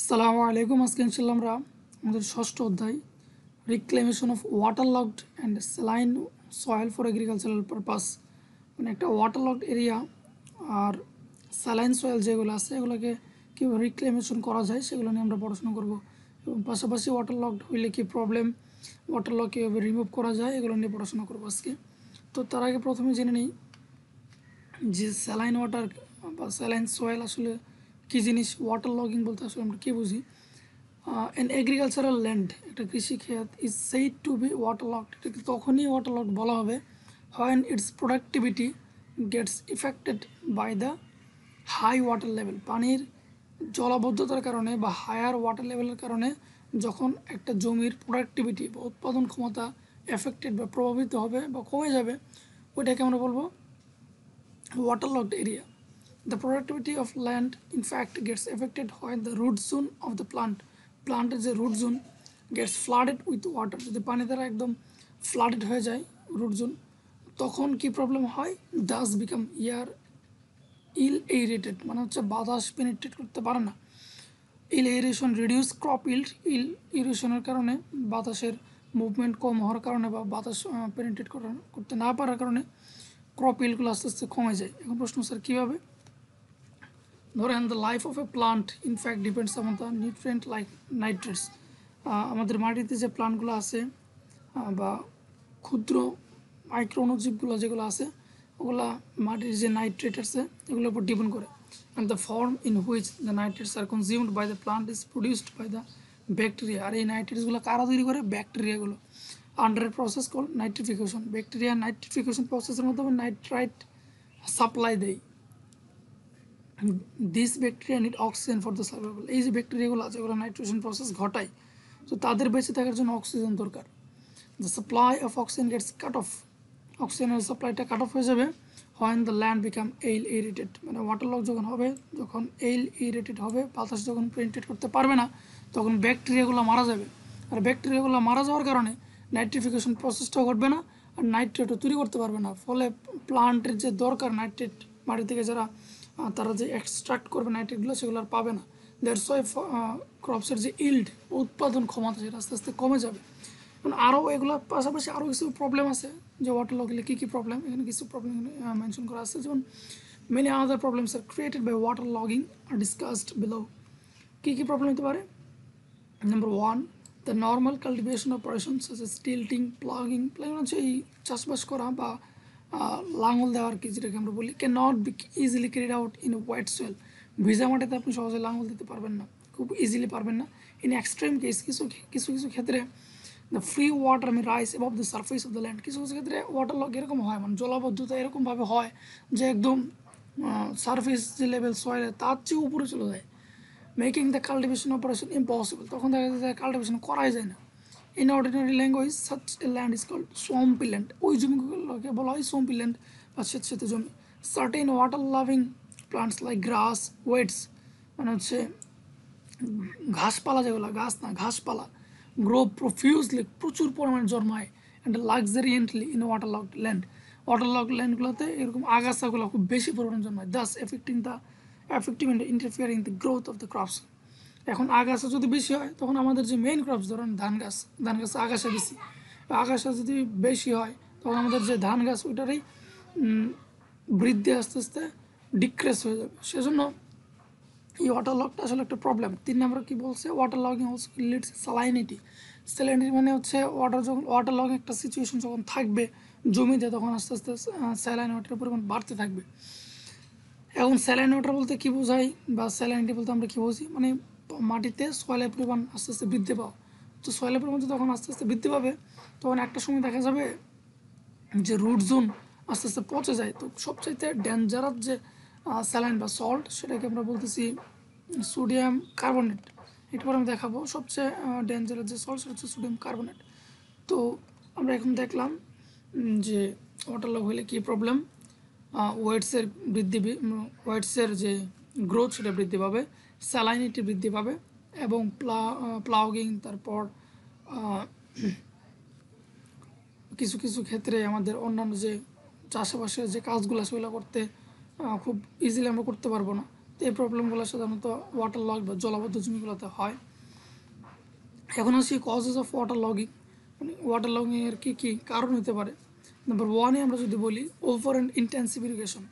আসসালামু আলাইকুম, আজকে ইনশাল্লাহ আমরা আমাদের ষষ্ঠ অধ্যায় reclamation of water logged and saline soil for agricultural purpose মানে একটা ওয়াটার লকড এরিয়া আর স্যালাইন সয়েল যেগুলো আছে, এগুলোকে কীভাবে রিক্লেমেশন করা যায় সেগুলো নিয়ে আমরা পড়াশোনা করব। এবং পাশাপাশি ওয়াটার লকড হইলে কী প্রবলেম ওয়াটার লক কীভাবে রিমুভ করা যায়, এগুলো নিয়ে পড়াশোনা করব আজকে। তো তার আগে প্রথমে জেনে নিই যে স্যালাইন ওয়াটার বা স্যালাইন সয়েল আসলে কী জিনিস ওয়াটার লগিং বলতে আসলে আমরা কী বুঝি এন এগ্রিকালচারাল ল্যান্ড একটা কৃষি ক্ষেত is said to be water logged এটাকে তখনই ওয়াটার লকড বলা হবে when its productivity gets affected by the high water level পানির জলাবদ্ধতার কারণে বা হায়ার ওয়াটার লেভেলের কারণে যখন একটা জমির প্রোডাক্টিভিটি বা উৎপাদন ক্ষমতা এফেক্টেড বা প্রভাবিত হবে বা কমে যাবে, ওইটাকে আমরা বলব water logged area. The productivity of land, in fact, gets affected when the root zone of the plant, is a root zone, gets flooded with water. যদি পানি দ্বারা একদম ফ্লাডেড হয়ে যায় রুট জোন তখন কি প্রবলেম হয়? ডাস বিকাম ইয়ার ইল এরিটেড মানে হচ্ছে বাতাস পেনিট্রেট করতে পারে না। Ill aeration reduce crop yield ill ইরিয়েশনের কারণে বাতাসের মুভমেন্ট কম হওয়ার কারণে বা বাতাস পেনিট্রেট করতে না পারার কারণে ক্রপ ইলগুলো আস্তে আস্তে কমে যায়। এখন প্রশ্ন স্যার কীভাবে? ধরেন the life of a plant in fact depends on the nutrient like nitrates আমাদের মাটিতে যে প্লান্টগুলো আছে বা ক্ষুদ্র মাইক্রো অনুজীবগুলো যেগুলো আছে, ওগুলা মাটির যে নাইট্রেট আছে, এগুলোর উপর ডিপেন্ড করে। And the form in which the nitrates are consumed by the plant is produced by the bacteria আর এই নাইট্রেটসগুলো কারা তৈরি করে? ব্যাকটেরিয়াগুলো under process call nitrification bacteria nitrification প্রসেসের মাধ্যমে নাইট্রাইট সাপ্লাই দেয়। This bacteria need oxygen for the survival এই যে ব্যাকটেরিয়াগুলো আছে ওগুলো নাইট্রেশন প্রসেস ঘটায়, তো তাদের বেঁচে থাকার জন্য অক্সিজেন দরকার। The supply of oxygen gets cut off অক্সিজেনের সাপ্লাইটা কাট অফ হয়ে যাবে when the land become ill aerated মানে ওয়াটার লক যখন হবে, যখন এইল ইরিটেড হবে, বাতাস যখন প্রিন্টেড করতে পারবে না, তখন ব্যাকটেরিয়াগুলো মারা যাবে। আর ব্যাকটেরিয়াগুলো মারা যাওয়ার কারণে নাইট্রিফিকেশন প্রসেসটাও ঘটবে না, আর নাইট্রেটও তৈরি করতে পারবে না। ফলে প্লান্টের যে দরকার নাইট্রেট মাটি থেকে যারা তারা যে এক্সট্রাক্ট করবে নাইট্রেটগুলো সেগুলো আর পাবে না। দ্যাটস ওয়াই ক্রপসের যে ইল্ড উৎপাদন ক্ষমতা সেটা আস্তে আস্তে কমে যাবে। এখন আরও এগুলোর পাশাপাশি আরও কিছু প্রবলেম আছে, যে ওয়াটার লগলে কী কী প্রবলেম এখানে কিছু প্রবলেম মেনশন করা আছে। যেমন many other problems are created by water logging are discussed below কী কী প্রবলেম হতে পারে? Number one the normal cultivation operation tilting ploughing ploughing হচ্ছে এই চাষবাস করা বা লাঙল দেওয়ার কি যেটাকে আমরা বলি can not be easily carried out in wet soil ভিজা মাটিতে আপনি সহজে লাঙল দিতে পারবেন না, খুব ইজিলি পারবেন না। ইন এক্সট্রিম কেস কিছু কিছু কিছু ক্ষেত্রে দ্য ফ্রি ওয়াটার আমি rise above the surface of the land কিছু কিছু ক্ষেত্রে ওয়াটার লক এরকম হয় মানে জলাবদ্ধতা এরকমভাবে হয় যে একদম সারফেস যে লেভেল সয়েলের তার চেয়ে উপরে চলে যায়। Making the cultivation operation impossible তখন দেখা যায় কাল্টিভেশন করাই যায় না। In ordinary language a land is called swampy land ওই জমিগুলোকে বলা হয় সোম্পি ল্যান্ড বা স্বেচ্ছাতে জমি। Certain water loving plants like grass weeds মানে হচ্ছে ঘাসপালা যেগুলো গাছ না, ঘাসপালা গ্রো প্রফিউজলি প্রচুর পরিমাণে জন্মায় and luxuriantly in water log land water log ল্যান্ডগুলোতে এরকম আগাছাগুলো খুব বেশি পরিমাণে জন্মায় thus affecting the effective interfering the growth of the crops এখন আগাছা যদি বেশি হয়, তখন আমাদের যে মেইন ক্রপস ধরেন ধান গাছ ধান গাছ আগাছা বেশি। আগাছা যদি বেশি হয়, তখন আমাদের যে ধান গাছ ওইটারই বৃদ্ধি আস্তে আস্তে ডিক্রেস হয়ে যাবে। সেজন্য এই ওয়াটার লকটা আসলে একটা প্রবলেম তিন নম্বর কী বলছে? Water logging also leads salinity salinity মানে হচ্ছে ওয়াটার যখন ওয়াটার লগ একটা সিচুয়েশন যখন থাকবে, জমিতে তখন আস্তে আস্তে স্যালাইন ওয়াটারের পরিমাণ বাড়তে থাকবে। এখন স্যালাইন ওয়াটার বলতে কী বোঝাই বা স্যালাইনিটি বলতে আমরা কী বুঝি? মানে মাটিতে সয়েলের পরিমাণ আস্তে আস্তে বৃদ্ধি পাও। তো সয়েলের পরিমাণ যখন আস্তে আস্তে বৃদ্ধি পাবে, তখন একটা সময় দেখা যাবে যে রুট জোন আস্তে আস্তে পচে যায়। তো সবচাইতে ডেঞ্জারাস যে স্যালাইন বা সল্ট সেটাকে আমরা বলতেছি সোডিয়াম কার্বনেট এটা পরে আমি দেখাবো সবচেয়ে ডেঞ্জারাস যে সল্ট সেটা হচ্ছে সোডিয়াম কার্বনেট তো আমরা এখন দেখলাম যে ওয়াটার লগ হলে কী প্রবলেম ওয়েটসের বৃদ্ধি ওয়েটসের যে গ্রোথ সেটা বৃদ্ধি পাবে। স্যালাইনিটি বৃদ্ধি পাবে এবং প্লা প্লাউগিং, তারপর কিছু কিছু ক্ষেত্রে আমাদের অন্যান্য যে চাষাবাসের যে কাজগুলো সেগুলো করতে খুব ইজিলি আমরা করতে পারব না। তো এই প্রবলেমগুলো সাধারণত ওয়াটার লগ বা জলাবদ্ধ জমিগুলোতে হয়। এখন আসি কজেস অফ ওয়াটার লগিং মানে ওয়াটার লগিংয়ের কী কী কারণ হতে পারে? নাম্বার ওয়ানে আমরা যদি বলি ওভার অ্যান্ড ইন্টেন্সিভ ইরিগেশন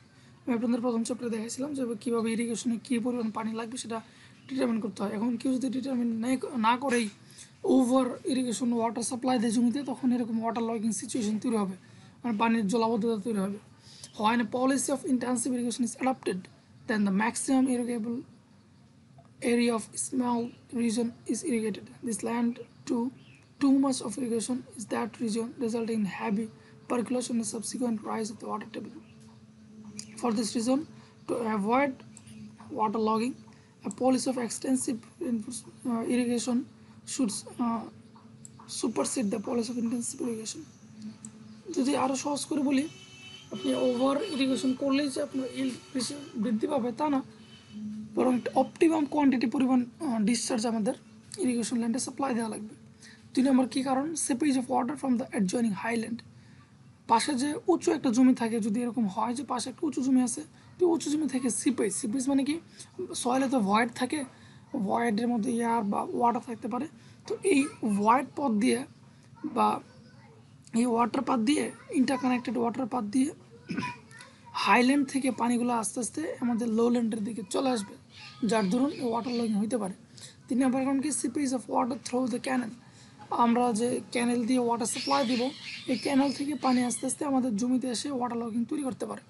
আমি আপনাদের প্রথম চ্যাপ্টারে দেখাইছিলাম যে কীভাবে ইরিগেশনে কী পরিমাণ পানি লাগবে সেটা ডিটারমিন করতে হয়। এখন কেউ যদি ডিটারমিন না করেই ওভার ইরিগেশন ওয়াটার সাপ্লাই দেয় জমিতে, তখন এরকম ওয়াটার লগিং সিচুয়েশন তৈরি হবে। মানে পানির জলাবদ্ধতা তৈরি হবে। হয় না policy of intensive irrigation is adapted then the maximum irrigable area of small region is irrigated this land to to mass of irrigation is that reason result in heavy percolation subsequent rise of the water table For this reason, to avoid waterlogging, a policy of extensive uh, irrigation should uh, supersede the policy of intensive irrigation. যদি আরও সহজ করে বলি আপনি over irrigation করলেই যে আপনার ইল বৃদ্ধি পাবে তা না বরং অপটিমাম কোয়ান্টিটি পরিমাণ ডিসচার্জ আমাদের ইরিগেশন ল্যান্ডে সাপ্লাই দেওয়া লাগবে। দুই নম্বর কী কারণ? Seepage of water from the adjoining highland পাশে যে উঁচু একটা জমি থাকে, যদি এরকম হয় যে পাশে একটা উঁচু জমি আছে, তো উঁচু জমি থেকে সিপেজ সিপেজ মানে কি? সয়েলে তো ভয়েড থাকে ভয়েডের মধ্যে এয়ার বা ওয়াটার থাকতে পারে। তো এই ভয়েড পথ দিয়ে বা এই ওয়াটার পাত দিয়ে ইন্টারকানেক্টেড ওয়াটার পাত দিয়ে হাইল্যান্ড থেকে পানিগুলো আস্তে আস্তে আমাদের লোল্যান্ডের দিকে চলে আসবে। যার দরুন ওয়াটার লগিং হইতে পারে। তিন নম্বর কারণ কি? Seepage of water through the canal আমরা যে ক্যানেল দিয়ে ওয়াটার সাপ্লাই দিব, এই ক্যানেল থেকে পানি আস্তে আস্তে আমাদের জমিতে এসে ওয়াটার লগিং তৈরি করতে পারে।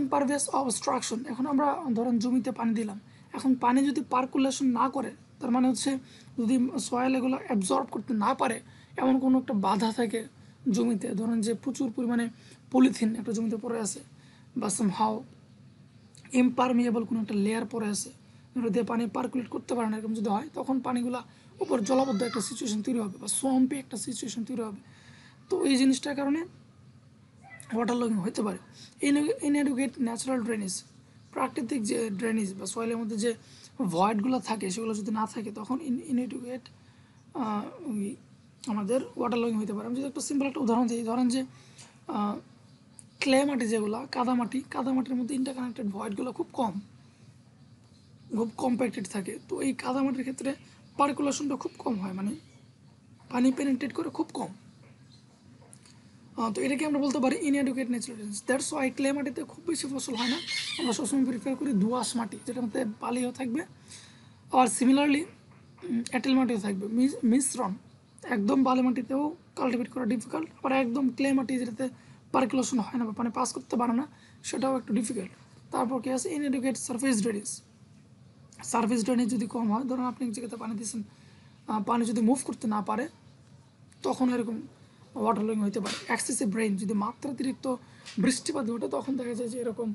ইম্পারভিয়াস অবস্ট্রাকশন এখন আমরা ধরেন জমিতে পানি দিলাম। এখন পানি যদি পার্কুলেশন না করে, তার মানে হচ্ছে যদি সয়েল এগুলো অ্যাবজর্ব করতে না পারে, এমন কোনো একটা বাধা থাকে জমিতে। ধরেন যে প্রচুর পরিমাণে পলিথিন একটা জমিতে পড়ে আছে বা হাও ইম্পারমিয়েবল কোনো একটা লেয়ার পড়ে আছে। দিয়ে পানি পার্কুলেট করতে পারে না, এরকম যদি হয়, তখন পানিগুলা উপর জলাবদ্ধ একটা সিচুয়েশন তৈরি হবে বা সোয়াম্পি একটা সিচুয়েশন তৈরি হবে। তো এই জিনিসটার কারণে ওয়াটার লগিং হতে পারে। ইনএডুকেট ন্যাচারাল ড্রেনেজ প্রাকৃতিক যে ড্রেনেজ বা সয়েলের মধ্যে যে ভয়েডগুলো থাকে, সেগুলো যদি না থাকে, তখন ইন ইনএডুকেট আমাদের ওয়াটার লগিং হতে পারে। আমি যদি একটা সিম্পল একটা উদাহরণ দিই, ধরেন যে ক্লে মাটি যেগুলো কাদামাটি কাদামাটির মধ্যে ইন্টারকানেক্টেড ভয়েডগুলো খুব কম, খুব কম্প্যাক্টেড থাকে। তো এই কাদামাটির ক্ষেত্রে পার্কুলেশনটা খুব কম হয় মানে পানি পেনিট্রেট করে খুব কম। তো এটাকে আমরা বলতে পারি inadequate natural that's why clay মাটিতে খুব বেশি ফসল হয় না। আমরা সবসময় প্রিফার করি দোআঁশ মাটি, যেটার মধ্যে বালিও থাকবে। আর সিমিলারলি এঁটেল মাটিও থাকবে। মিশ্রণ, একদম বালি মাটিতেও কাল্টিভেট করা ডিফিকাল্ট আবার একদম ক্লে মাটি যেটাতে পার্কুলেশন হয় না বা পানি পাস করতে পারে না, সেটাও একটু ডিফিকাল্ট তারপর কি আছে? Inadequate surface drainage surface drainage যদি কম হয় ধরুন আপনি এক জায়গাতে পানি দিয়েছেন আহ, পানি যদি মুভ করতে না পারে তখন এরকম ওয়াটার লগিং হতে পারে। এক্সেসিভ রেইন যদি মাত্রাতিরিক্ত বৃষ্টিপাত ঘটে তখন দেখা যায় যে এরকম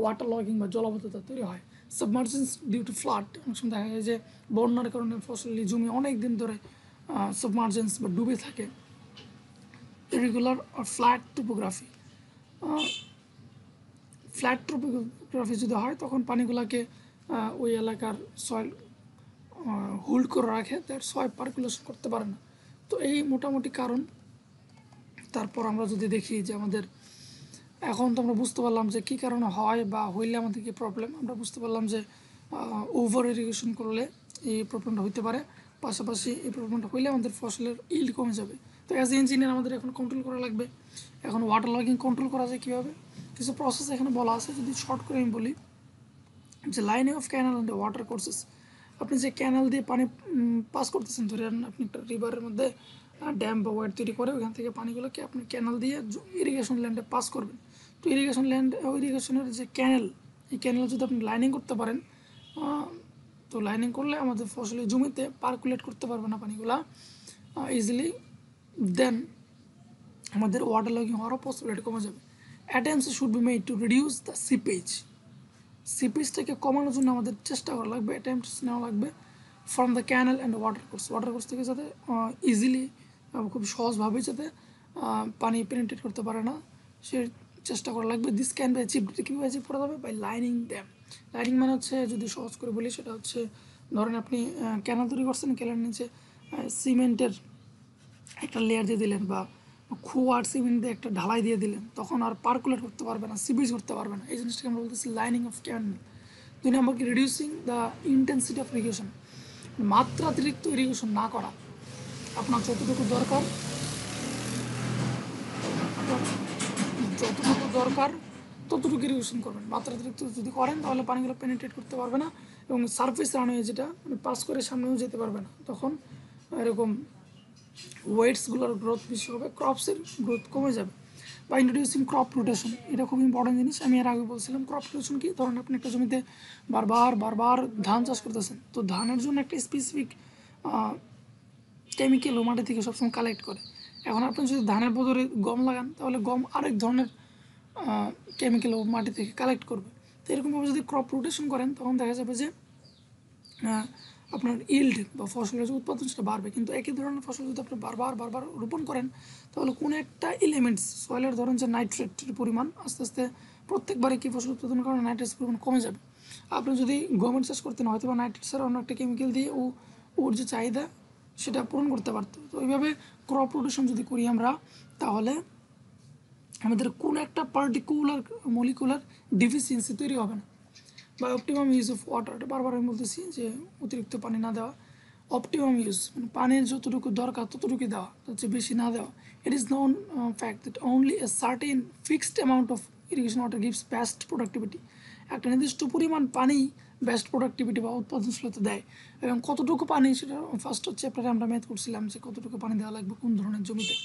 ওয়াটার লগিং বা জলাবদ্ধতা তৈরি হয়। সাবমার্জেন্স ডিউ টু ফ্লাড অনেক সময় দেখা যায় যে বন্যার কারণে ফসলি জমি অনেক দিন ধরে সাবমার্জেন্স বা ডুবে থাকে। ইরেগুলার আর ফ্ল্যাট টোপোগ্রাফি ফ্ল্যাট টোপোগ্রাফি যদি হয় তখন পানিগুলোকে ওই এলাকার সয়েল হোল্ড করে রাখে, তার সয়েল পার্কুলেশন করতে পারে না। তো এই মোটামুটি কারণ। তারপর আমরা যদি দেখি যে আমাদের, এখন তো আমরা বুঝতে পারলাম যে কী কারণে হয় বা হইলে আমাদের কী প্রবলেম আমরা বুঝতে পারলাম যে ওভার ইরিগেশন করলে এই প্রবলেমটা হইতে পারে। পাশাপাশি এই প্রবলেমটা হইলে আমাদের ফসলের ইল্ড কমে যাবে। তো অ্যাজ এ ইঞ্জিনিয়ার আমাদের এখন কন্ট্রোল করা লাগবে। এখন ওয়াটার লগিং কন্ট্রোল করা যায় কীভাবে? কিছু প্রসেস এখানে বলা আছে। যদি শর্ট করে আমি বলি যে lining of canal and water courses আপনি যে ক্যানাল দিয়ে পানি পাস করতেছেন ধরেন আপনি একটা রিভারের মধ্যে ড্যাম বা ওয়ার তৈরি করে ওখান থেকে পানিগুলোকে আপনি ক্যানাল দিয়ে ইরিগেশন ল্যান্ডে পাস করবেন। তো ইরিগেশন ল্যান্ড ইরিগেশনের যে ক্যানেল এই ক্যানেল যদি আপনি লাইনিং করতে পারেন তো লাইনিং করলে আমাদের ফসলের জমিতে পার্কুলেট করতে পারবে না পানিগুলা ইজিলি দেন আমাদের ওয়াটার লগিং হওয়ারও পসিবিলিটি কমে যাবে। Attempts should be made to reduce the seepage সিপিসটাকে কমানোর জন্য আমাদের চেষ্টা করা লাগবে অ্যাটেম্পটস নেওয়া লাগবে from the canal and water course water course থেকে যাতে ইজিলি খুব সহজভাবে যাতে পানি পেনিট্রেট করতে পারে না, সে চেষ্টা করা লাগবে। দিস ক্যান বি অ্যাচিভ কীভাবে অ্যাচিভ করা যাবে? বাই লাইনিং ড্যাম লাইনিং মানে হচ্ছে, যদি সহজ করে বলি, সেটা হচ্ছে, ধরেন আপনি ক্যানেল তৈরি করছেন ক্যানেল নিচে সিমেন্টের একটা লেয়ার দিয়ে দিলেন বা খোয়ার সিমেন্ট দিয়ে একটা ঢালাই দিয়ে দিলেন। তখন আর পার্কুলেট করতে পারবে না সিবিজ করতে পারবে না। এই জিনিসটাকে আমরা বলতেছি লাইনিং অফ ক্যানেল দুই নম্বর কি? Reducing the intensity of irrigation মাত্রাতিরিক্ত irrigation না করা আপনার যতটুকু দরকার যতটুকু দরকার, ততটুকু ইরিগেশন করবেন। মাত্রাতিরিক্ত যদি করেন, তাহলে পানিগুলো পেনিট্রেট করতে পারবে না এবং সারফেস রানওয়ে যেটা মানে পাস করে সামনেও যেতে পারবে না। তখন এরকম ওয়েটসগুলোর গ্রোথ বেশি হবে ক্রপসের গ্রোথ কমে যাবে। বা ইন্ট্রোডিউসিং ক্রপ রোটেশন এটা খুব ইম্পর্টেন্ট জিনিস। আমি এর আগে বলছিলাম ক্রপ রোটেশন কি? ধরেন আপনি একটা জমিতে বারবার বারবার ধান চাষ করতেছেন, তো ধানের জন্য একটা স্পেসিফিক কেমিক্যালও মাটি থেকে সবসময় কালেক্ট করে। এখন আপনি যদি ধানের বদলে গম লাগান, তাহলে গম আরেক ধরনের কেমিক্যালও মাটি থেকে কালেক্ট করবে। তো এরকমভাবে যদি ক্রপ রোটেশন করেন, তখন দেখা যাবে যে আপনার ইল্ড বা ফসলের যে উৎপাদন সেটা বাড়বে। কিন্তু একই ধরনের ফসল যদি আপনি বারবার বারবার রোপণ করেন, তাহলে কোনো একটা এলিমেন্টস সয়েলের ধরেন যে নাইট্রেটের পরিমাণ, আস্তে আস্তে প্রত্যেকবারে কি ফসল উৎপাদনের কারণে নাইট্রেটের পরিমাণ কমে যাবে। আপনি যদি গভর্নমেন্ট চাষ করতেন হয়তো বা নাইট্রেট ছাড়া অন্য একটা কেমিক্যাল দিয়ে ও, ওর যে চাহিদা, সেটা পূরণ করতে পারতো। তো এইভাবে ক্রপ রোটেশন যদি করি আমরা, তাহলে আমাদের কোন একটা পার্টিকুলার মলিকুলার ডিফিসিয়েন্সি তৈরি হবে না। বা অপটিমাম ইউজ অফ ওয়াটার বারবার আমি বলতেছি যে অতিরিক্ত পানি না দেওয়া। অপটিমাম ইউজ মানে পানির যতটুকু দরকার ততটুকু দেওয়া চেয়ে বেশি না দেওয়া। It is known fact that only a certain fixed amount of irrigation water gives best productivity একটা নির্দিষ্ট পরিমাণ পানি বেস্ট প্রোডাক্টিভিটি বা উৎপাদনশীলতা দেয়। এবং কতটুকু পানি সেটা ফার্স্ট চ্যাপ্টারে আমরা ম্যাথ করছিলাম যে কতটুকু পানি দেওয়া লাগবে কোন ধরনের জমিতে।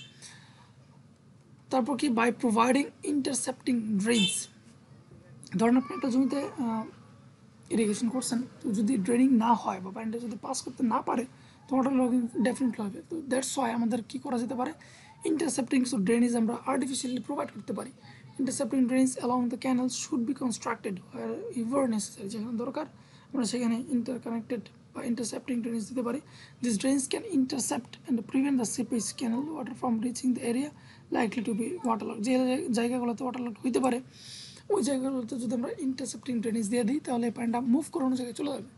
তারপর কি? বাই প্রোভাইডিং ইন্টারসেপ্টিং ড্রেনস ধরেন আপনি একটা জমিতে ইরিগেশন করছেন তো যদি ড্রেনিং না হয় বা পানিটা যদি পাস করতে না পারে তো ওয়াটার লগিং ডেফিনেটলি হবে। তো দ্যাটস ওয়াই আমাদের কী করা যেতে পারে? ইন্টারসেপ্টিং সো ড্রেনেজ আমরা আর্টিফিশিয়ালি প্রোভাইড করতে পারি। Intercepting drains along the canal should be constructed ever necessary যেখানে দরকার, আমরা সেখানে ইন্টারকানেক্টেড বা ইন্টারসেপ্টিং ড্রেনেজ দিতে পারি। This drains can intercept and prevent the seepage canal water from reaching the area likely to be water log যে জায়গাগুলোতে water lock হইতে পারে ওই জায়গাগুলোতে যদি আমরা ইন্টারসেপ্টিং ড্রেনেজ দিয়ে দিই, তাহলে পানিটা মুভ করে অন্য জায়গায় চলে যাবে।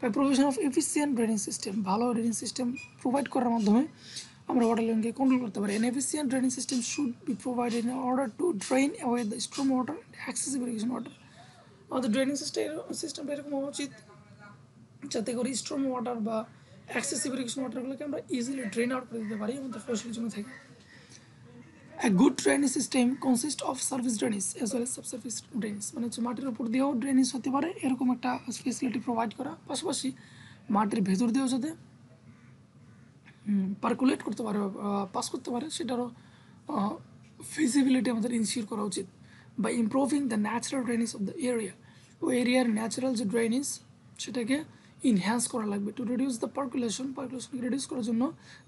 By provision of efficient drainage system ভালো ড্রেনেজ সিস্টেম প্রোভাইড করার মাধ্যমে আমরা ওয়াটার লেভেলকে কন্ট্রোল করতে পারি। Efficient drainage system should be provided in order to drain away the storm water excessive irrigation water আমাদের ড্রেনিং সিস্টেম সিস্টেমটা এরকম হওয়া উচিত যাতে করে স্ট্রম ওয়াটার বা অ্যাক্সেসিভ ইরিগেশন ওয়াটারগুলোকে আমরা ইজিলি ড্রেন আউট করে দিতে পারি আমাদের ফসলের জন্য থেকে। A good drainage system consists of surface drainage as well as subsurface drainage. মানে হচ্ছে মাটির উপর দিয়েও ড্রেনেজ হতে পারে, এরকম একটা ফেসিলিটি প্রোভাইড করা। পাশাপাশি মাটির ভেতর দিয়েও যাতে পার্কুলেট করতে পারে পাস করতে পারে, সেটারও ফিজিবিলিটি আমাদের ইনশিওর করা উচিত। By improving the natural drainage of the area ওই এরিয়ার ন্যাচারাল যে ড্রেনেজ সেটাকে ইনহ্যান্স করা লাগবে। টু রিডিউস দ্য পার্কুলেশন পার্কুলেশনকে রিডিউস করার জন্য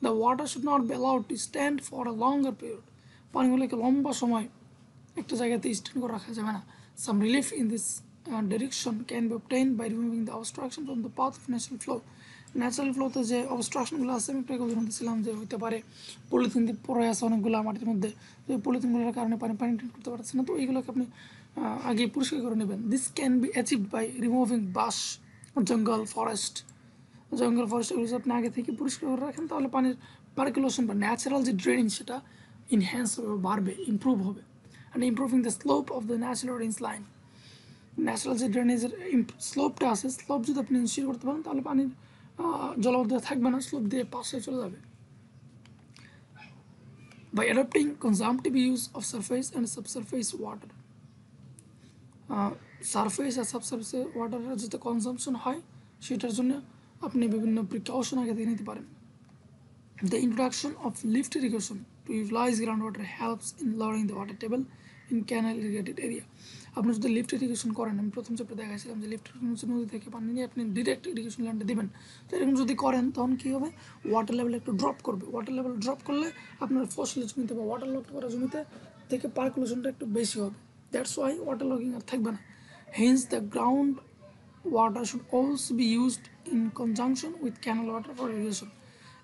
the water should not be allowed to stand for a longer period পানিগুলোকে লম্বা সময় একটা জায়গাতে স্ট্যান্ড করে রাখা যাবে না। Some relief in this direction can be obtain by removing the obstruction from the path of natural flow natural ফ্লোতে যে অবস্ট্রাকশনগুলো আছে, আমি একটু উদাহরণ যে হতে পারে পলিথিন দিয়ে পড়ে আছে অনেকগুলো মাটির মধ্যে। এই পলিথিনগুলোর কারণে পানি পানি ট্রিট করতে পারছে না, তো এইগুলোকে আপনি আগে পরিষ্কার করে নেবেন। This can be achieve by removing bush jungle forest jungle forest এগুলো আপনি আগে থেকে পরিষ্কার করে রাখেন, তাহলে পানির পার্কুলেশন বা ন্যাচারাল যে ড্রেনিং সেটা ইনহ্যান্স বাড়বে ইমপ্রুভ হবে and improving the slope of the natural range line natural যে ড্রেনেজের স্লোপটা আছে স্লোপ যদি আপনি ইনশিওর করতে পারেন তাহলে পানির আহ, জলাবদ্ধতা থাকবে না স্লোপ দিয়ে পাশে চলে যাবে। By adopting consumptive use of surface and subsurface water. Surface R subsurface ওয়াটারের যাতে কনজামশন হয় সেটার জন্য আপনি বিভিন্ন প্রিকশন আগে দিয়ে নিতে পারেন। The introduction of lift irrigation utilize ground water helps in lowering the water table in canal irrigated area আপনি যদি লিফট ইরিগেশন করেন, আমি প্রথম চ্যাপ্টার দেখাইছিলাম যে লিফট ইরিগেশন নদী থেকে পানি নিয়ে আপনি ডিরেক্ট ইরিগেশন ল্যান্ডে দিবেন। তো এরকম যদি করেন, তখন কী হবে? ওয়াটার লেভেল একটু ড্রপ করবে। ওয়াটার লেভেল ড্রপ করলে আপনার ফসলের জমিতে বা ওয়াটার লক করা জমিতে থেকে পার্কুলেশনটা একটু বেশি হবে। দ্যাটস ওয়াই ওয়াটার লগিং আর থাকবে না। Hence the ground water should also be used in conjunction with canal water for irrigation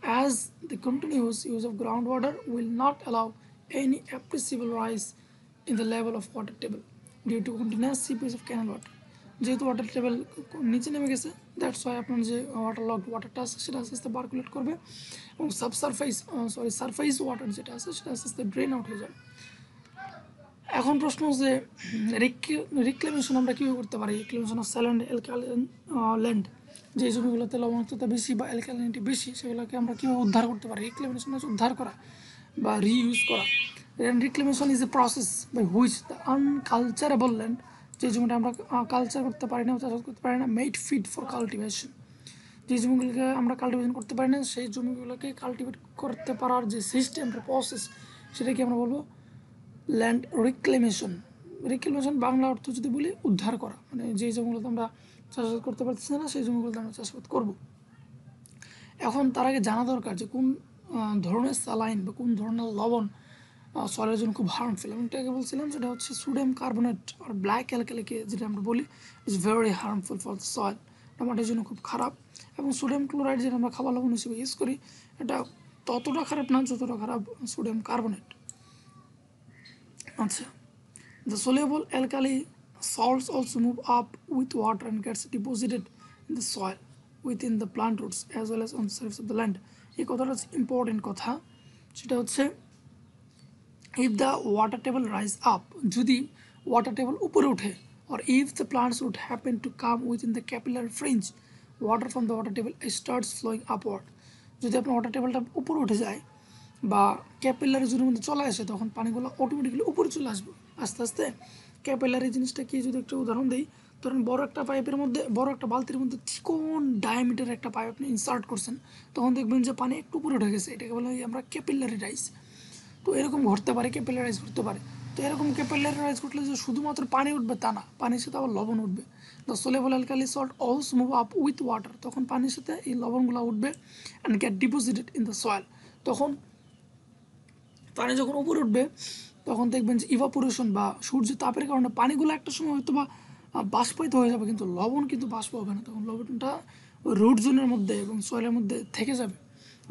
as the continuous use of groundwater will not allow any appreciable rise in the level of water table due to continuous seepage of canal water. যেহেতু water table নিচে নেমে গেছে that's why আপনার যে water lock ওয়াটারটা আছে, সেটা আস্তে আস্তে পার্কুলেট করবে এবং সাবসারফেস সরি সারফেস ওয়াটার যেটা আছে, সেটা আস্তে আস্তে ড্রেন আউট হয়ে যাবে। এখন প্রশ্ন যে রিক্লেমেশন আমরা কীভাবে করতে পারি? Reclamation of saline alkaline land যে জমিগুলোতে লবণাক্ততা বেশি বা অ্যালকালিনিটি বেশি, সেগুলোকে আমরা কীভাবে উদ্ধার করতে পারি? রিক্লেমেশন হচ্ছে উদ্ধার করা বা রিইউজ করা। Reclamation is a process by which the unculturable land যে জমিটা আমরা কালচার করতে পারি না চাষাবাদ করতে পারি না মেড ফিট ফর কাল্টিভেশন যে জমিগুলোকে আমরা কাল্টিভেশন করতে পারি না, সেই জমিগুলোকে কাল্টিভেট করতে পারার যে সিস্টেম প্রসেস সেটাকে আমরা বলব? ল্যান্ড রিক্লেমেশন রিক্লেমেশন বাংলা অর্থ যদি বলি, উদ্ধার করা। মানে যে জমিগুলোতে আমরা চাষাবাদ করতে পারতেছে না, সেই জমিগুলোতে আমরা চাষাবাদ করব। এখন তার আগে জানা দরকার যে কোন ধরনের স্যালাইন বা কোন ধরনের লবণ সয়েলের জন্য খুব হার্মফুল আমি এটাকে বলছিলাম সেটা হচ্ছে সোডিয়াম কার্বনেট আর ব্ল্যাক অ্যালকালিকে যেটা আমরা বলি it's very harmful for soil টমাটোর জন্য খুব খারাপ। এবং সোডিয়াম ক্লোরাইড যেটা আমরা খাবার লবণ হিসেবে ইউজ করি, এটা ততটা খারাপ না যতটা খারাপ সোডিয়াম কার্বনেট আচ্ছা the soluble alkali salts also move up with water and gets deposited in the soil within the plant roots as well as on the surface of the land এই কথাটা হচ্ছে ইম্পর্টেন্ট কথা সেটা হচ্ছে if the water table rise up যদি water table উপরে or if the plants would happen to come within the capillary fringe water from the water table starts flowing upward যদি আপনার ওয়াটার টেবিলটা উপরে উঠে যায় বা ক্যাপিলারি জুনের মধ্যে চলে আসে তখন পানিগুলো অটোমেটিক্যালি উপরে চলে আসবে আস্তে আস্তে ক্যাপিলারি জিনিসটা কি যদি একটু উদাহরণ দিই, ধরুন বড় একটা পাইপের মধ্যে, বড় একটা বালতির মধ্যে চিকন ডায়ামিটার একটা পাইপ আপনি ইনসার্ট করছেন, তখন দেখবেন যে পানি একটু উপরে উঠে গেছে, এটাকে বলা হয় আমরা ক্যাপিলারি রাইস তো এরকম ঘটতে পারে ক্যাপিলারাইজ ঘটতে পারে। তো এরকম ক্যাপিলারাইজ ঘটলে যে শুধুমাত্র পানি উঠবে তা না, পানির সাথে আবার লবণ উঠবে। The soluble alkali salt also move up with water তখন পানির সাথে এই লবণগুলো উঠবে and get deposited in the soil তখন পানি যখন উপরে উঠবে তখন দেখবেন যে ইভাপোরেশন বা সূর্য তাপের কারণে পানিগুলো একটা সময় হয়তো বা বাষ্পায়িত হয়ে যাবে, কিন্তু লবণ কিন্তু বাষ্প হবে না। তখন লবণটা রুট জোনের মধ্যে এবং সয়েলের মধ্যে থেকে যাবে।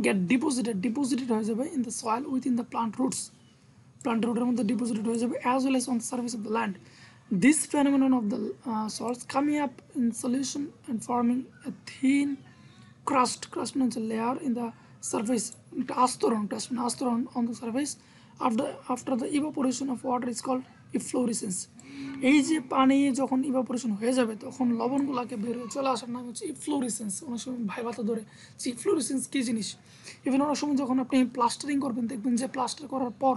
গেট ডিপোজিটেড ডিপোজিটেড হয়ে যাবে in the soil with in the plant roots plant রুটের মধ্যে ডিপোজিটেড হয়ে যাবে as well as on the surface of the land this phenomenon of the salts coming up in solution and forming a thin crust crust layer in the surface একটা আস্তরণ crust মানে আস্তরণ on after after the evaporation of water is called efflorescence এই যে পানি যখন evaporation হয়ে যাবে, তখন লবণগুলোকে বের হয়ে চলে আসার নাম হচ্ছে ইফ্লোরিসেন্স অনেক সময় ভাই ভাতা ধরে, যে ইফ্লোরিসেন্স কী জিনিস? ইভেন অনেক সময় যখন আপনি প্লাস্টারিং করবেন, দেখবেন যে প্লাস্টার করার পর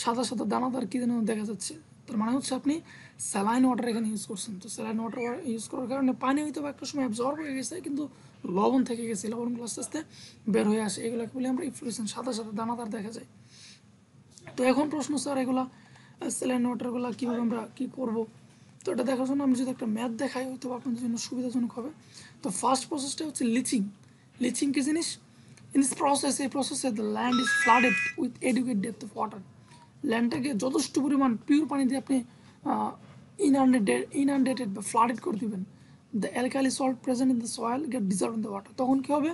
সাদা সাদা দানাদার কী যেন দেখা যাচ্ছে। তার মানে হচ্ছে আপনি স্যালাইন ওয়াটার এখানে ইউজ করছেন। তো স্যালাইন ওয়াটার ইউজ করার কারণে পানি হয়তো বা একটা সময় অ্যাবজর্ব হয়ে গেছে, কিন্তু লবণ থেকে গেছে, লবণগুলো আস্তে আস্তে বের হয়ে আসে। এগুলোকে বলে আমরা ইফ্লোরিসেন্স সাদা সাদা দানাদার দেখা যায়। তো এখন প্রশ্ন, স্যার, এগুলো স্যালাইন ওয়াটারগুলো কীভাবে আমরা কী করব? তো এটা দেখার জন্য আমি যদি একটা ম্যাথ দেখাই, হয়তো আপনাদের জন্য সুবিধাজনক হবে। তো ফার্স্ট প্রসেসটা হচ্ছে লিচিং লিচিং কি জিনিস? ইন দিস প্রসেস এই প্রসেসে the land is flooded with adequate depth of water ল্যান্ডটাকে যথেষ্ট পরিমাণ পিওর পানি দিয়ে আপনি ইনআন্ডেটেড ইনআন্ডেটেড বা ফ্লাডেড করে দেবেন। The alkali salt present in the soil get dissolve in the water তখন কী হবে?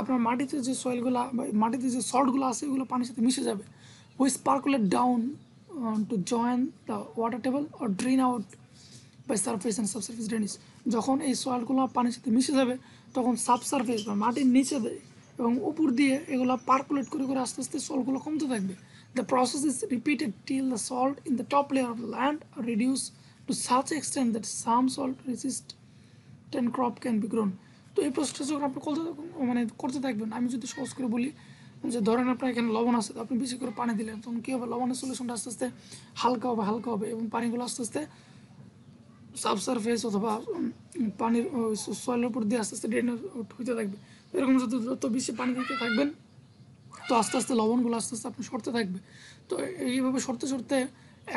আপনার মাটিতে যে সয়েলগুলো মাটিতে যে সল্টগুলো আছে এগুলো পানির সাথে মিশে যাবে। We percolate down to join the water table or drain out by surface and subsurface drains যখন এই সয়েলগুলো পানির সাথে মিশে যাবে, তখন সাবসারফেস বা মাটির নিচে দেয় এবং উপর দিয়ে এগুলো পার্কুলেট করে করে আস্তে আস্তে সলগুলো কমতে থাকবে। The process is repeated till the salt in the top layer of land reduce to such extent that some salt resistant crop can be grown তো এই প্রসেসটা যখন আপনি করতে মানে করতে থাকবেন, আমি যদি সহজ করে বলি যে ধরেন আপনার এখানে লবণ আছে আপনি বেশি করে পানি দিলেন, তখন কী হবে? লবণের সলিউশনটা আস্তে আস্তে হালকা হবে হালকা হবে এবং পানিগুলো আস্তে আস্তে সাবসারফেস অথবা পানির সয়েলের উপর দিয়ে আস্তে আস্তে ড্রেন হইতে থাকবে। এরকম যত যত বেশি পানি দিতে থাকবেন, তো আস্তে আস্তে লবণগুলো আস্তে আস্তে আপনি সরতে থাকবে। তো এইভাবে সরতে সরতে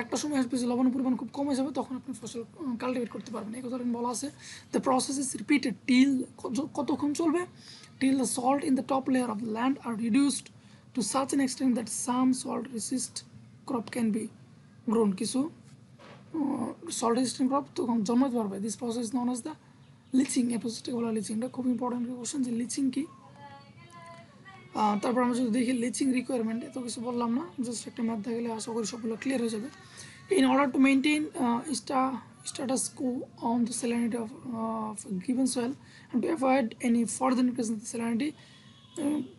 একটা সময় আসবে যে লবণের পরিমাণ খুব কমে যাবে, তখন আপনি ফসল কাল্টিভেট করতে পারবেন। এই কথাটা বলা আছে। The process is repeated till কতক্ষণ চলবে till the salt in the top layer of the land are reduced to such an extent that some salt resist crop can be grown কিছু সল্ট রেজিস্টিং ক্রপ তখন জন্মাতে পারবে this process known as the leaching এই প্রসেসটাকে বলা লিচিংটা খুব important question যে lynching কি তারপর আমরা যদি দেখি লিচিং রিকোয়ারমেন্ট এত কিছু বললাম না। জাস্ট একটা ম্যাথ দেখলে আশা করি সবগুলো ক্লিয়ার হয়ে যাবে। ইন অর্ডার টু মেনটেন স্টা status quo on the salinity of, uh, of given soil and to avoid any further increase in the salinity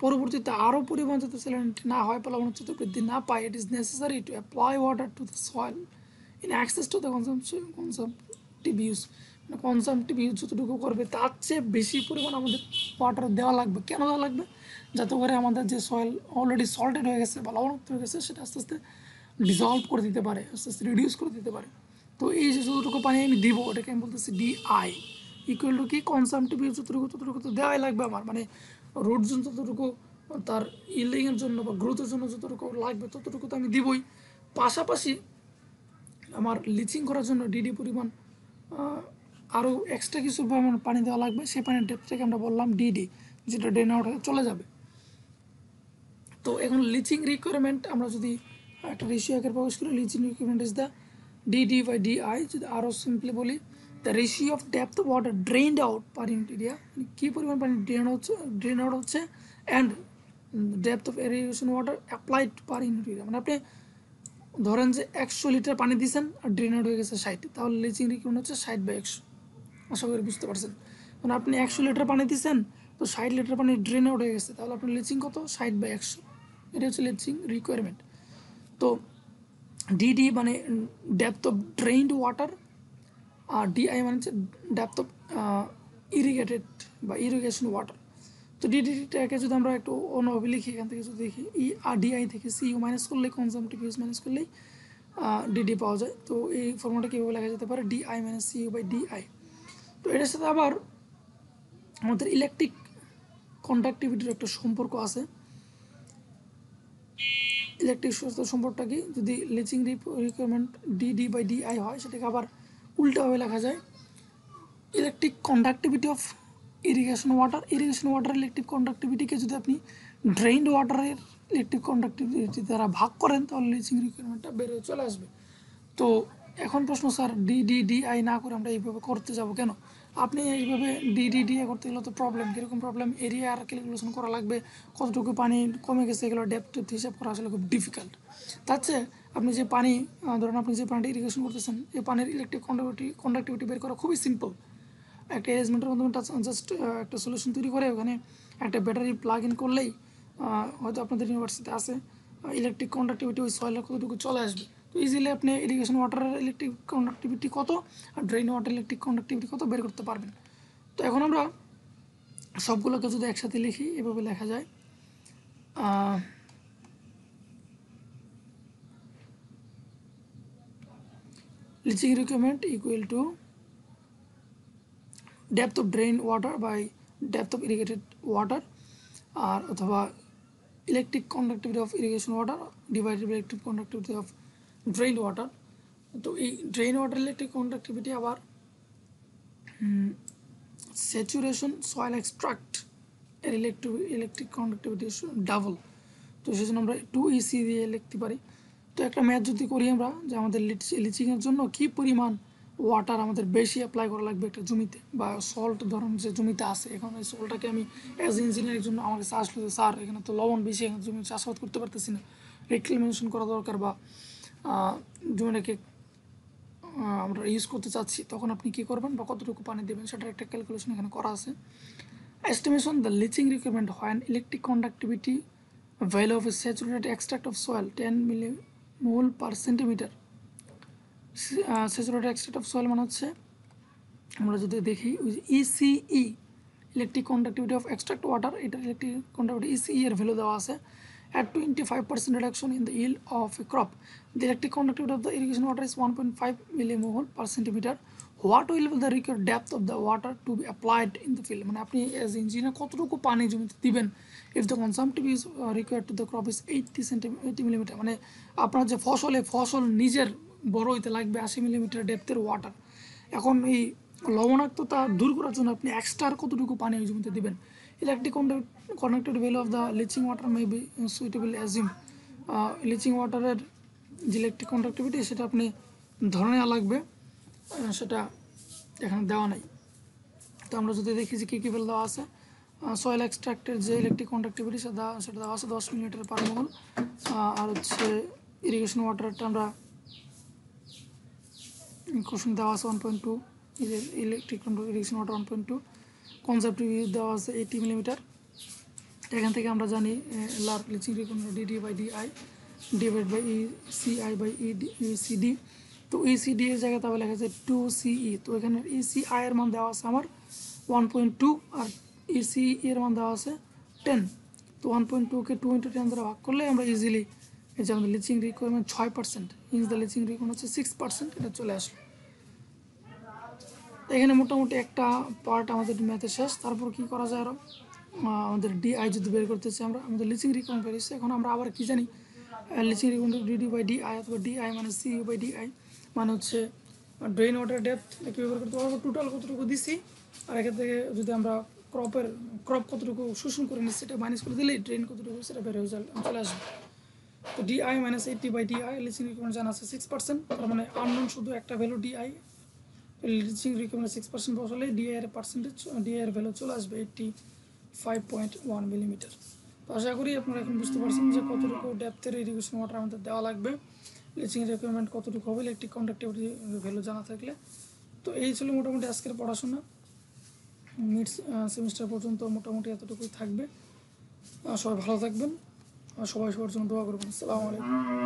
পরবর্তীতে আরও পরিমাণ যাতে স্যালাইনিটি না হয় প্লবনচ্যুত বৃদ্ধি না পায় it is necessary to apply water to the soil in excess to the consumption consumptive use মানে কনসামটিভ ইউজ যতটুকু করবে তার চেয়ে বেশি পরিমাণ আমাদের ওয়াটার দেওয়া লাগবে। কেন দেওয়া লাগবে? যাতে করে আমাদের যে সয়েল অলরেডি সল্টেড হয়ে গেছে বা লবণাক্ত হয়ে গেছে সেটা আস্তে আস্তে ডিজলভ করে দিতে পারে আস্তে আস্তে রিডিউস করে দিতে পারে। তো এই যে যতটুকু পানি আমি দিব ওটাকে আমি বলতেছি ডিআই ইকুয়াল টু কি? কনসামটিভ যতটুকু, ততটুকু তো দেওয়াই লাগবে আমার। মানে রোড জন্য ততটুকু তার ইলিংয়ের জন্য বা গ্রোথের জন্য যতটুকু লাগবে, ততটুকু তো আমি দিবই। পাশাপাশি আমার লিচিং করার জন্য ডিডি পরিমাণ আরও এক্সট্রা কিছু পরিমাণ পানি দেওয়া লাগবে। সেই পানির ডেপথটাকে আমরা বললাম ডিডি যেটা ড্রেন আউট চলে যাবে। তো এখন লিচিং রিকোয়ারমেন্ট আমরা যদি একটা রেশিও আকারে প্রকাশ করি leaching requirement is the DD by DI যদি আরও সিম্পলি বলি the ratio of depth of water drained out per unit area কী পরিমাণ পানি ড্রেন হচ্ছে ড্রেন আউট হচ্ছে and depth of irrigation water applied per unit area মানে আপনি ধরেন যে একশো লিটার পানি দিয়েছেন আর ড্রেন আউট হয়ে গেছে ষাট। তাহলে লিচিং রিকোয়ারমেন্ট হচ্ছে ষাট বাই একশো। আশা করি বুঝতে পারছেন। মানে আপনি একশো লিটার পানি দিয়েছেন তো ষাট লিটার পানি ড্রেন আউট হয়ে গেছে। তাহলে আপনার লিচিং কত? ষাট বাই একশো। এটা হচ্ছে লিচিং রিকোয়ারমেন্ট তো ডিডি মানে ডেপথ অফ ড্রেইনড ওয়াটার আর ডিআই মানে হচ্ছে ডেপথ অফ ইরিগেটেড বা ইরিগেশন ওয়াটার তো ডিডিটাকে যদি আমরা একটু অন্যভাবে লিখি, এখান থেকে যদি দেখি ই আর ডিআই থেকে সিইউ মাইনাস করলে কনজামটিভ ইউজ মাইনাস করলেই ডিডি পাওয়া যায়। তো এই ফর্মুলাটা কীভাবে লেখা যেতে পারে? DI minus CU by DI তো এটার সাথে আবার আমাদের ইলেকট্রিক কন্ডাক্টিভিটির একটা সম্পর্ক আছে। ইলেকট্রিক সাথে সম্পর্কটা কি? যদি leaching requirement DD by DI হয়, সেটাকে আবার উল্টাভাবে লেখা যায়। Electric conductivity of irrigation water irrigation water electric কন্ডাক্টিভিটিকে যদি আপনি ড্রেইনড ওয়াটারের ইলেকট্রিক কন্ডাক্টিভিটি দ্বারা ভাগ করেন, তাহলে লিচিং রিকোয়ারমেন্টটা বেড়ে চলে আসবে। তো এখন প্রশ্ন, sir D D D I না করে আমরা এইভাবে করতে যাব কেন? আপনি এইভাবে ডি ডি ডি করতে গেলে তো প্রবলেম কীরকম প্রবলেম এরিয়া আর ক্যালকুলেশন করা লাগবে, কতটুকু পানি কমে গেছে এগুলো ডেপথ হিসাব করা আসলে খুব ডিফিকাল্ট তার চেয়ে আপনি যে পানি ধরুন আপনি যে পানিটা ইরিগেশন করতেছেন, এই পানির ইলেকট্রিক কন্ডাক্টিভিটি কন্ডাক্টিভিটি বের করা খুবই সিম্পল একটা অ্যারেঞ্জমেন্টের মাধ্যমে জাস্ট একটা সলিউশন তৈরি করে, ওখানে একটা ব্যাটারি প্লাগ ইন করলেই হয়তো আপনাদের ইউনিভার্সিটিতে আছে ইলেকট্রিক কন্ডাক্টিভিটি ওই সয়েলের কতটুকু চলে আসবে। তো ইজিলি আপনি ইরিগেশন ওয়াটার ইলেকট্রিক কন্ডাক্টিভিটি কত আর ড্রেন ওয়াটার ইলেকট্রিক কন্ডাক্টিভিটি কত বের করতে পারবেন। তো এখন আমরা সবগুলোকে যদি একসাথে লিখি, এভাবে লেখা যায়। leaching requirement equal to depth of drain water by depth of irrigated water আর অথবা electric conductivity of irrigation water divided by electric conductivity of drain water তো এই ড্রেন ওয়াটার ইলেকট্রিক কন্ডাক্টিভিটি আবার স্যাচুরেশন সয়েল এক্সট্রাক্ট এর electric electric conductivity double তো সেজন্য আমরা two EC দিয়ে লিখতে পারি। তো একটা ম্যাথ যদি করি আমরা যে আমাদের লিচিংয়ের জন্য কি পরিমাণ ওয়াটার আমাদের বেশি অ্যাপ্লাই করা লাগবে একটা জমিতে বা সল্ট ধরুন যে জমিতে আছে। এখন এই সল্টটাকে আমি অ্যাজ ইঞ্জিনিয়ারের জন্য আমার কাছে আসলো স্যার, এখানে তো লবণ বেশি, এখানে জমি চাষাবাদ করতে পারতেছি না। রেক্লেমেশন করা দরকার বা জমিটাকে আমরা ইউজ করতে চাচ্ছি, তখন আপনি কী করবেন বা কতটুকু পানি দেবেন সেটার একটা ক্যালকুলেশন এখানে করা আছে। Estimation estimation, the leaching requirement, when electric conductivity, value of a saturated extract of soil 10 millimole per centimeter. Saturated extract of soil মানে হচ্ছে, আমরা যদি দেখি ECE electric conductivity of extract water এটা ইলেকট্রিক কন্ডাক্টিভিটি ইসিই এর value দেওয়া আছে। At 25% reduction in the yield of a crop. The electric conductivity of the irrigation water is 1.5 millimole per centimeter. What will be the required depth of the water to be applied in the field? মানে আপনি as engineer কতটুকু পানি জমিতে দিবেন the consumptive is uh, required to the crop is 80 centimeter 80 millimeter মানে আপনার যে ফসলে ফসল নিজের বড় হইতে লাগবে আশি মিলিমিটার ডেপথের ওয়াটার এখন এই লবণাক্ততা দূর করার জন্য আপনি এক্সট্রা কতটুকু পানি ওই জমিতে দিবেন electric value of the leaching water may be suitable অ্যাজিম leaching ওয়াটারের যে ইলেকট্রিক কন্ডাক্টিভিটি সেটা আপনি ধরে নেওয়া লাগবে সেটা এখানে দেওয়া নাই। তো আমরা যদি দেখি যে কী কী ভ্যালু দেওয়া আছে সয়েল এক্সট্রাক্টের যে ইলেকট্রিক কন্ডাক্টিভিটি সেটা সেটা দেওয়া আছে দশ মিনিটের পার মহল আর হচ্ছে ইরিগেশন ওয়াটারটা আমরা কোশ্চেন দেওয়া আছে one point two electric irrigation water one point two consumptive দেওয়া আছে এইটি মিলিমিটার এখান থেকে আমরা জানি লার্ক leaching রিকন DD by DI divide by E CI by E CD তো ইসিডি এর জায়গায় তাহলে লেখা আছে টু সিই তো এখানে ইসিআই এর মান দেওয়া আছে আমার ওয়ান পয়েন্ট টু আর ইসি এর মান দেওয়া আছে টেন তো ওয়ান পয়েন্ট টুকে টু ইন্টু টেন দ্বারা ভাগ করলে আমরা ইজিলি এই যে আমাদের লিচিং রিকোয়ারমেন্ট ছয় percent inch the leaching requirement হচ্ছে সিক্স পার্সেন্ট এটা চলে আসলো। তো এখানে মোটামুটি একটা পার্ট আমাদের ম্যাথে শেষ। তারপর কি করা যায় আরও আমাদের ডিআই যদি বের করতে চাই আমরা, আমাদের লিচিং রিকোয়ারমেন্ট বেরিয়েছে এখন আমরা আবার কি জানি? Leaching requirement DD by DI অথবা ডিআই মানে সি ইউ বাই ডিআই মানে হচ্ছে ড্রেন ওয়াটার ডেপথ কীভাবে ব্যবহার করতে পারব টোটাল কতটুকু দিছি? আর এখান থেকে যদি আমরা ক্রপের ক্রপ কতটুকু শোষণ করে নিচ্ছি সেটা মাইনাস করে দিলেই ড্রেন কতটুকু সেটা বের হয়ে চলে চলে আসবে। তো DI minus eighty by DI leaching requirement জানা আছে সিক্স পার্সেন্ট তার মানে আননোন শুধু একটা value DI leaching requirement six percent বসালে ডিআই এর পার্সেন্টেজ ডিআই এর ভ্যালু চলে আসবে eighty five point one millimetre তো আশা করি আপনারা এখন বুঝতে পারছেন যে কতটুকু ডেপথের ইরিগেশন ওয়াটার আমাদের দেওয়া লাগবে। লিচিং রিকোয়ারমেন্ট কতটুকু হবে ইলেকট্রিক কন্ডাক্টিভিটি ভ্যালু জানা থাকলে। তো এই ছিল মোটামুটি আজকের পড়াশোনা। মিড সেমিস্টার পর্যন্ত মোটামুটি এতটুকুই থাকবে। সবাই ভালো থাকবেন। সবাই সবার জন্য দোয়া করবেন। আসসালামু আলাইকুম।